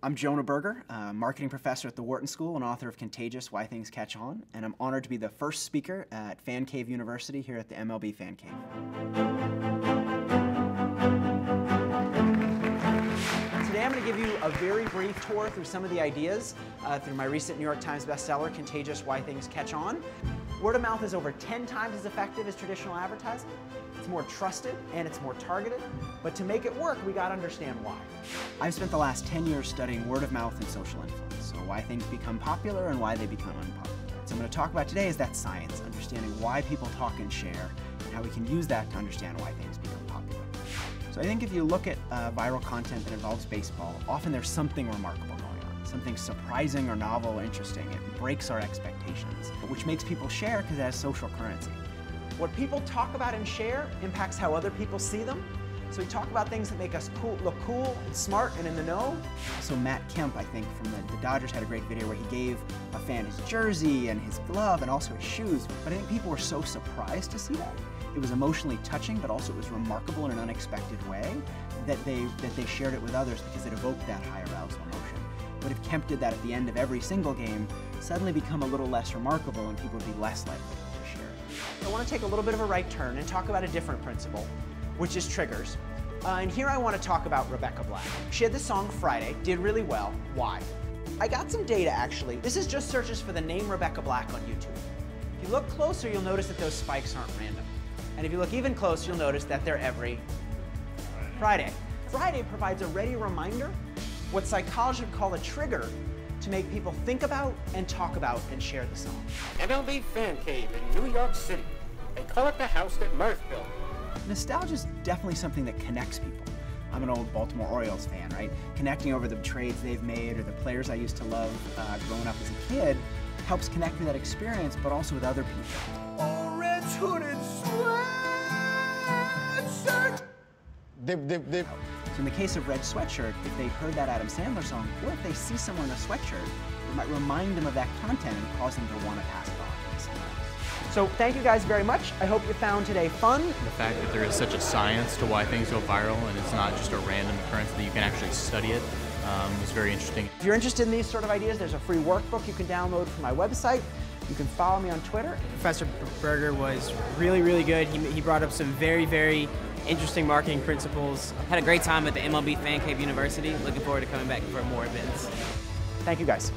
I'm Jonah Berger, marketing professor at the Wharton School and author of Contagious Why Things Catch On, and I'm honored to be the first speaker at Fan Cave University here at the MLB Fan Cave. Today I'm going to give you a very brief tour through some of the ideas uh, through my recent New York Times bestseller, Contagious Why Things Catch On. Word of mouth is over 10 times as effective as traditional advertising. It's more trusted and it's more targeted, but to make it work, we gotta understand why. I've spent the last 10 years studying word of mouth and social influence, so why things become popular and why they become unpopular. So I'm gonna talk about today is that science, understanding why people talk and share, and how we can use that to understand why things become popular. So I think if you look at uh, viral content that involves baseball, often there's something remarkable going on, something surprising or novel or interesting. It breaks our expectations, which makes people share because it has social currency. What people talk about and share impacts how other people see them. So we talk about things that make us cool, look cool and smart and in the know. So Matt Kemp, I think, from the, the, Dodgers had a great video where he gave a fan his jersey and his glove and also his shoes. But I think people were so surprised to see that. It was emotionally touching, but also it was remarkable in an unexpected way that they that they shared it with others because it evoked that high arousal emotion. But if Kemp did that at the end of every single game, suddenly become a little less remarkable and people would be less likely to share it. I want to take a little bit of a right turn and talk about a different principle, which is triggers. Uh, and here I want to talk about Rebecca Black. She had the song Friday, did really well. Why? I got some data actually. This is just searches for the name Rebecca Black on YouTube. If you look closer, you'll notice that those spikes aren't random. And if you look even closer, you'll notice that they're every Friday. Friday provides a ready reminder, what psychology would call a trigger, to make people think about and talk about and share the song. MLB Fan Cave in New York City. They call it the house that Murph built. Nostalgia is definitely something that connects people. I'm an old Baltimore Orioles fan, right? Connecting over the trades they've made or the players I used to love uh, growing up as a kid helps connect with that experience, but also with other people. Orange hooded sweatshirt. Dip, dip, dip. So in the case of Red Sweatshirt, if they heard that Adam Sandler song, or if they see someone in a sweatshirt, it might remind them of that content and cause them to want to pass it on. So thank you guys very much. I hope you found today fun. The fact that there is such a science to why things go viral and it's not just a random occurrence that you can actually study it um, was very interesting. If you're interested in these sort of ideas, there's a free workbook you can download from my website. You can follow me on Twitter. Professor Berger was really, really good. He, he brought up some very, very interesting marketing principles. Had a great time at the MLB Fan Cave University. Looking forward to coming back for more events. Thank you guys.